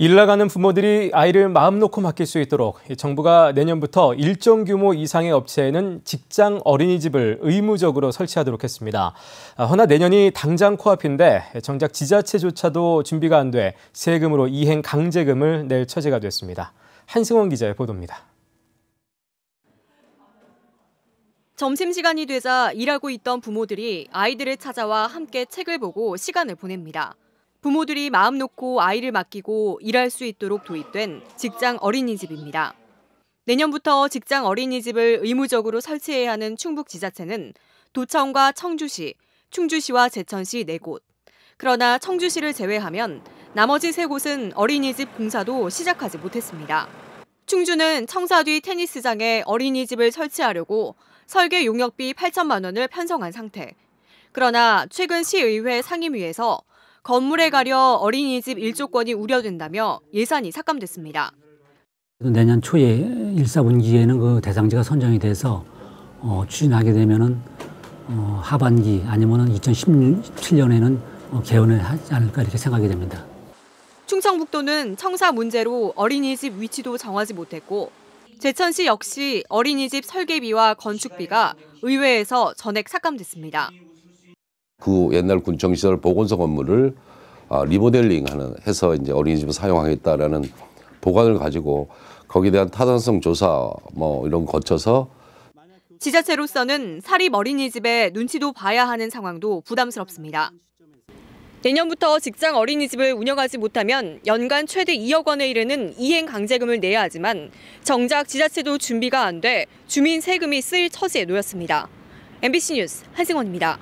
일 나가는 부모들이 아이를 마음 놓고 맡길 수 있도록 정부가 내년부터 일정 규모 이상의 업체에는 직장 어린이집을 의무적으로 설치하도록 했습니다. 아, 허나 내년이 당장 코앞인데 정작 지자체조차도 준비가 안 돼 세금으로 이행 강제금을 낼 처지가 됐습니다. 한승원 기자의 보도입니다. 점심시간이 되자 일하고 있던 부모들이 아이들을 찾아와 함께 책을 보고 시간을 보냅니다. 부모들이 마음 놓고 아이를 맡기고 일할 수 있도록 도입된 직장 어린이집입니다. 내년부터 직장 어린이집을 의무적으로 설치해야 하는 충북 지자체는 도청과 청주시, 충주시와 제천시 4곳. 그러나 청주시를 제외하면 나머지 3곳은 어린이집 공사도 시작하지 못했습니다. 충주는 청사 뒤 테니스장에 어린이집을 설치하려고 설계 용역비 8천만 원을 편성한 상태. 그러나 최근 시의회 상임위에서 건물에 가려 어린이집 일조권이 우려된다며 예산이 삭감됐습니다. 내년 초에 1, 4분기에는 그 대상지가 선정이 돼서 어, 추진하게 되면은 어, 하반기 아니면은 2017년에는 어, 개원을 하지 않을까 이렇게 생각이 됩니다. 충청북도는 청사 문제로 어린이집 위치도 정하지 못했고 제천시 역시 어린이집 설계비와 건축비가 의회에서 전액 삭감됐습니다. 그 옛날 군청 시절 보건소 건물을 아, 리모델링하는 해서 이제 어린이집을 사용하겠다라는 보관을 가지고 거기에 대한 타당성 조사 뭐 이런 거쳐서 지자체로서는 사립 어린이집에 눈치도 봐야 하는 상황도 부담스럽습니다. 내년부터 직장 어린이집을 운영하지 못하면 연간 최대 2억 원에 이르는 이행 강제금을 내야 하지만 정작 지자체도 준비가 안 돼 주민 세금이 쓰일 처지에 놓였습니다. MBC 뉴스 한승원입니다.